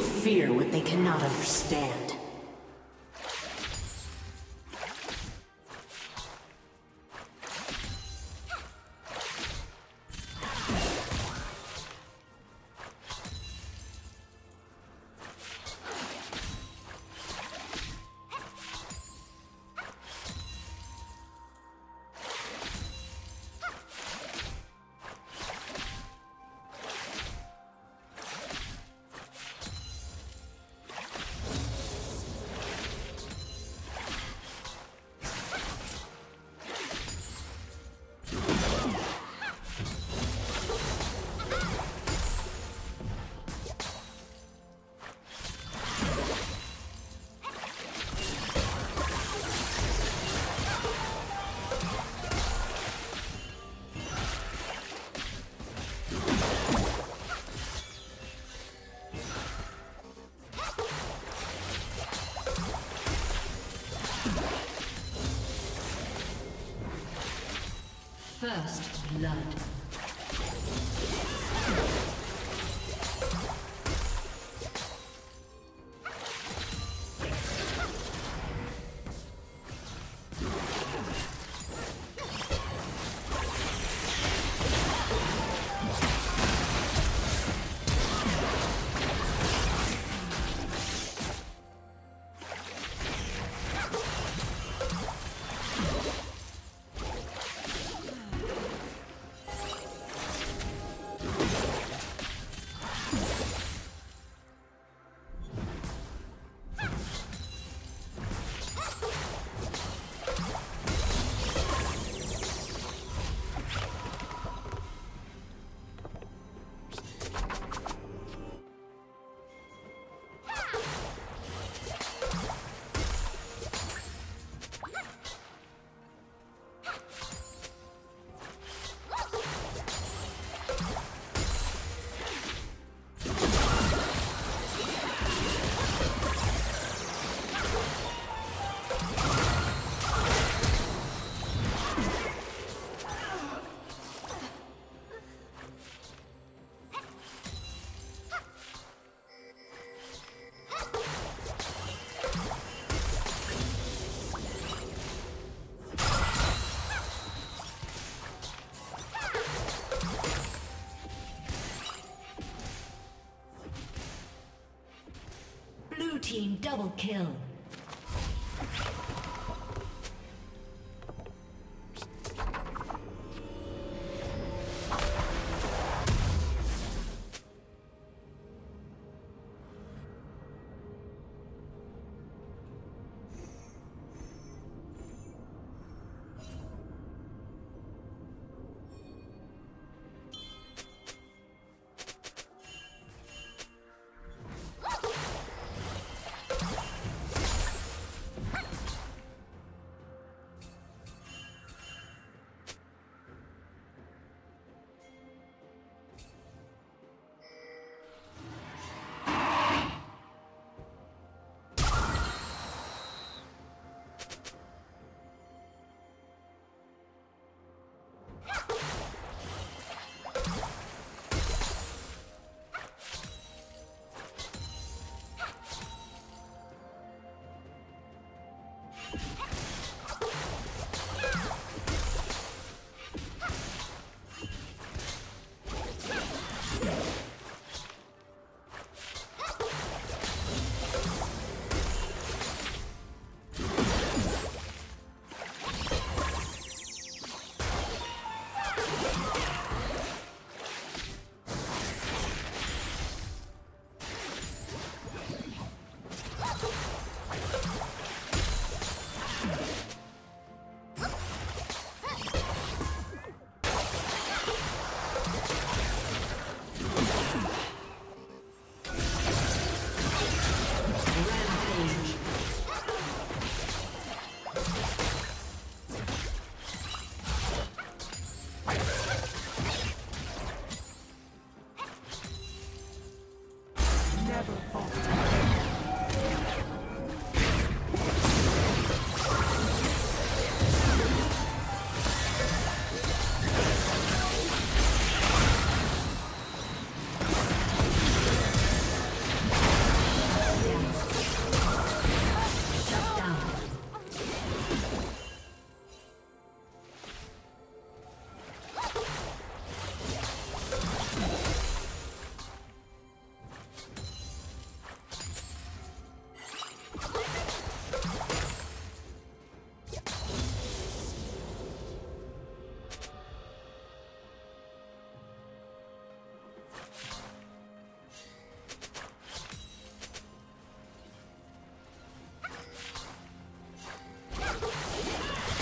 Fear what they cannot understand. First blood. Team double kill.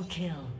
Double kill.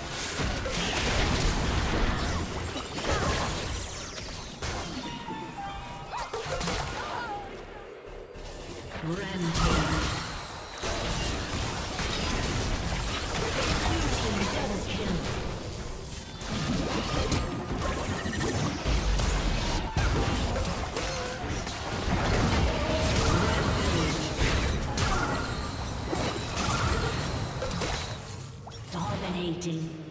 Dominating.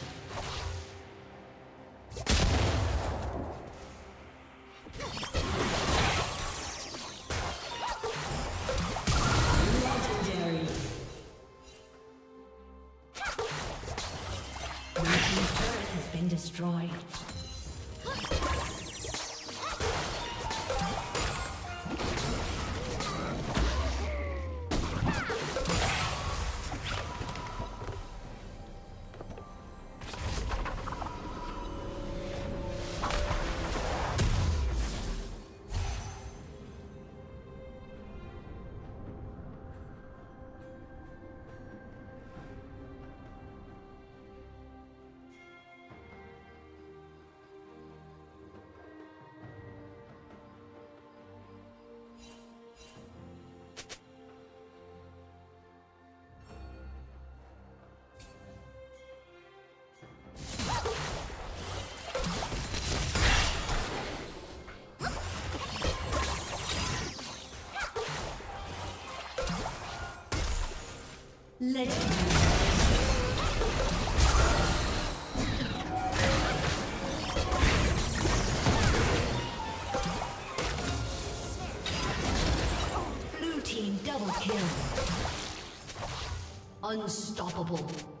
Legendary. Double kill. Unstoppable.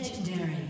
Legendary.